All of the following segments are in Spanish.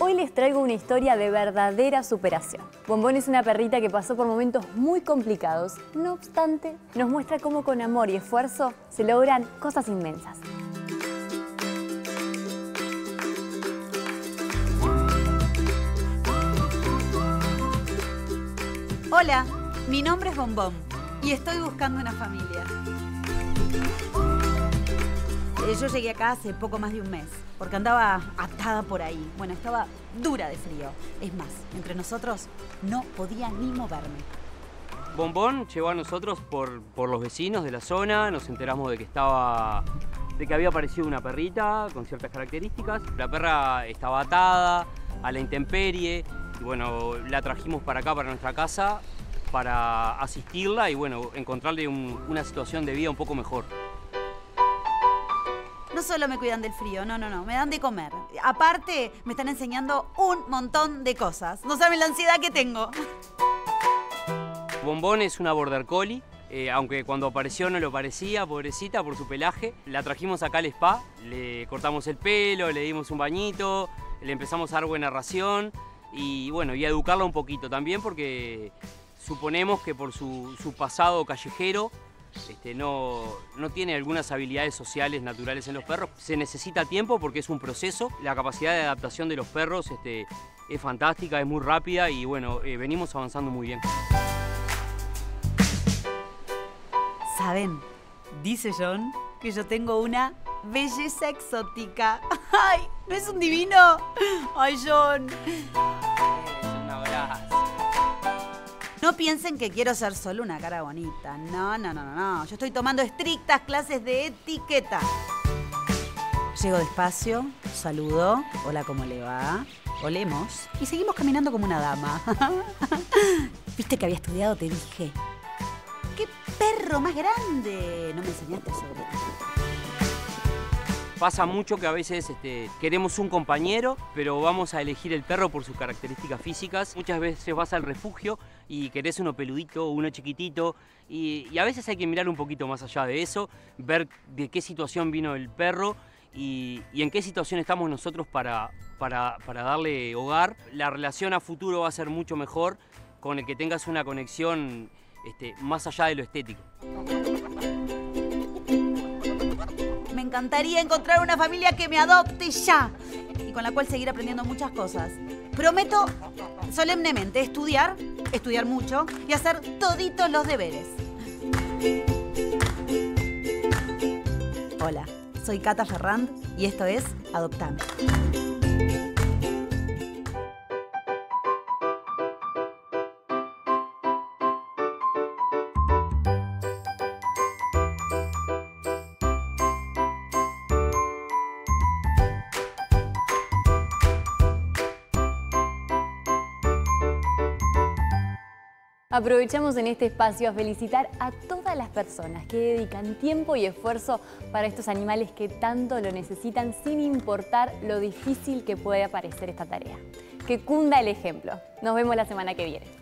Hoy les traigo una historia de verdadera superación. Bombón es una perrita que pasó por momentos muy complicados. No obstante, nos muestra cómo con amor y esfuerzo se logran cosas inmensas. Hola, mi nombre es Bombón y estoy buscando una familia. Eh, Yo llegué acá hace poco más de un mes, porque andaba atada por ahí. Bueno, estaba dura de frío. Es más, entre nosotros no podía ni moverme. Bombón llegó a nosotros por, por los vecinos de la zona, nos enteramos de que estaba de que había aparecido una perrita con ciertas características. La perra estaba atada a la intemperie y bueno, la trajimos para acá, para nuestra casa, para asistirla y bueno, encontrarle un- una situación de vida un poco mejor. No solo me cuidan del frío, no, no, no, me dan de comer. Aparte, me están enseñando un montón de cosas. No saben la ansiedad que tengo. Bombón es una border collie, eh, aunque cuando apareció no lo parecía, pobrecita, por su pelaje. La trajimos acá al spa, le cortamos el pelo, le dimos un bañito, le empezamos a dar buena ración y bueno, y a educarla un poquito también porque suponemos que por su, pasado callejero este, no, no tiene algunas habilidades sociales naturales en los perros. Se necesita tiempo porque es un proceso. La capacidad de adaptación de los perros este, es fantástica, es muy rápida y bueno, eh, venimos avanzando muy bien. ¿Saben? Dice John que yo tengo una belleza exótica. ¡Ay! ¿No es un divino? ¡Ay, John! No piensen que quiero ser solo una cara bonita. No, no, no, no, no. Yo estoy tomando estrictas clases de etiqueta. Llego despacio, saludo, hola, ¿cómo le va? Olemos y seguimos caminando como una dama. ¿Viste que había estudiado? Te dije. ¡Qué perro más grande! No me enseñaste sobre Pasa mucho que a veces este, queremos un compañero, pero vamos a elegir el perro por sus características físicas. Muchas veces vas al refugio y querés uno peludito, uno chiquitito, y, a veces hay que mirar un poquito más allá de eso, ver de qué situación vino el perro y, en qué situación estamos nosotros para darle hogar. La relación a futuro va a ser mucho mejor con el que tengas una conexión este, más allá de lo estético. Encantaría encontrar una familia que me adopte ya y con la cual seguir aprendiendo muchas cosas. Prometo solemnemente estudiar, estudiar mucho y hacer toditos los deberes. Hola, soy Cata Ferrand y esto es Adoptame. Aprovechamos en este espacio a felicitar a todas las personas que dedican tiempo y esfuerzo para estos animales que tanto lo necesitan sin importar lo difícil que pueda parecer esta tarea. Que cunda el ejemplo. Nos vemos la semana que viene.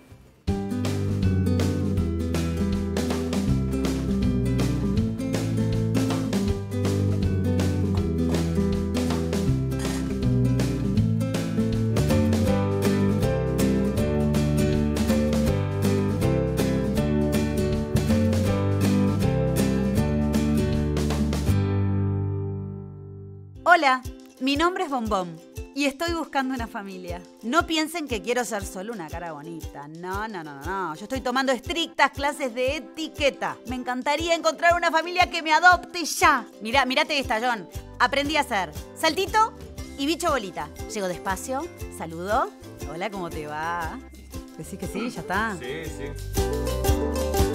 Hola, mi nombre es Bombón y estoy buscando una familia. No piensen que quiero ser solo una cara bonita. No, no, no, no. Yo estoy tomando estrictas clases de etiqueta. Me encantaría encontrar una familia que me adopte ya. Mirá, mirate esta, John. Aprendí a hacer saltito y bicho bolita. Llego despacio, saludo. Hola, ¿cómo te va? Decís que sí, ya está. Sí, sí.